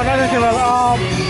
马上就起来了啊。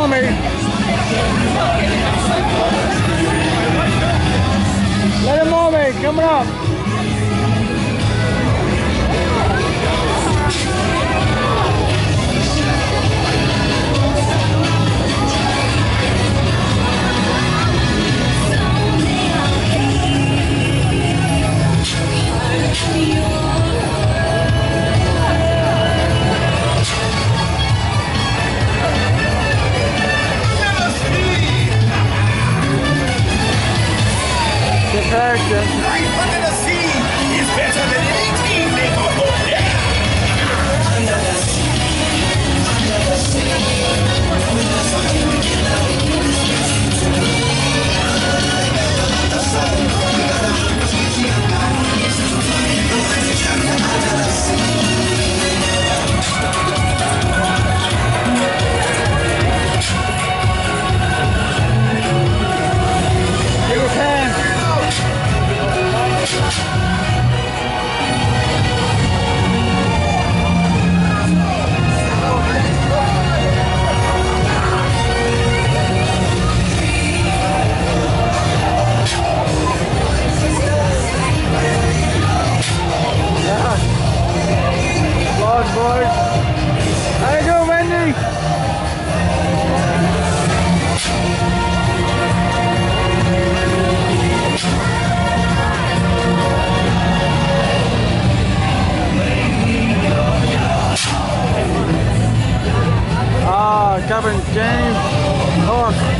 Yeah, let him me. Coming up. Get boys. How you doing, Wendy? Ah, Captain James Hook.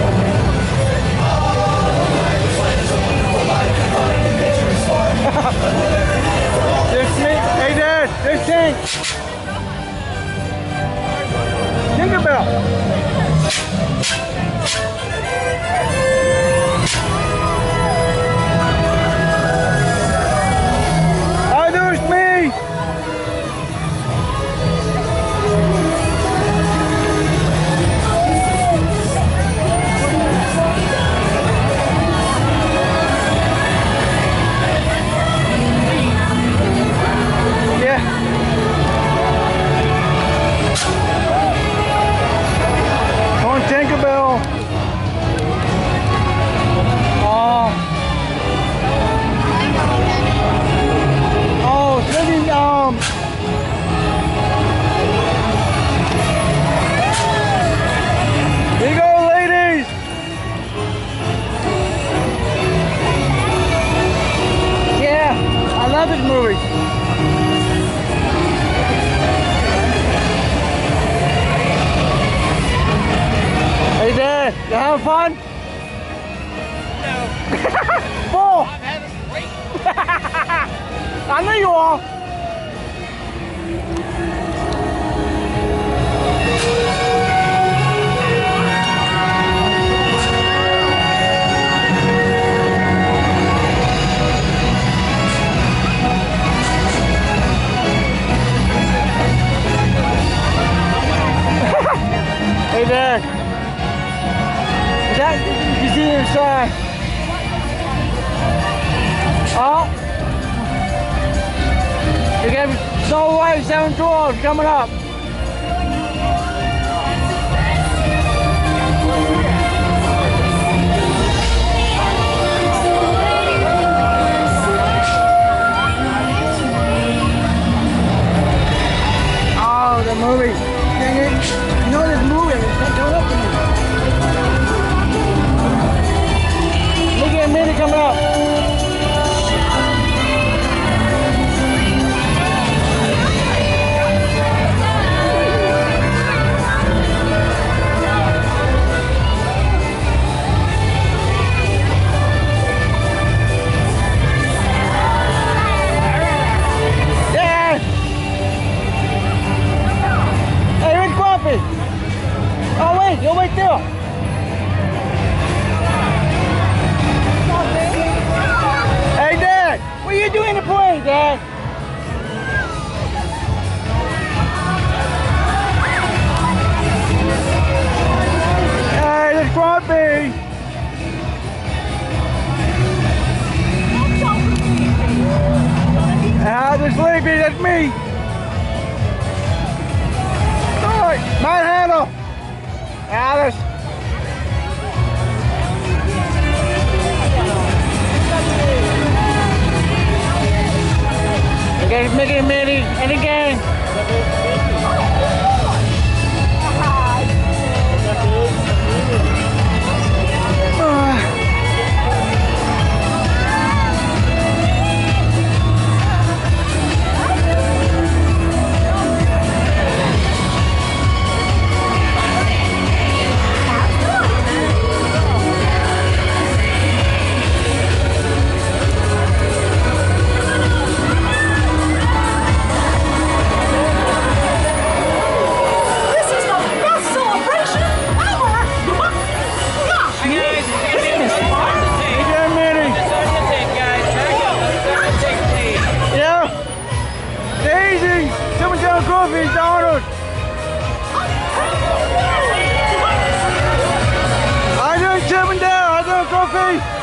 down. You having fun? No. Four. I'm having great. I know you are. side. He's either side. Oh. You got so White 712 coming up. Mega Mary 飞。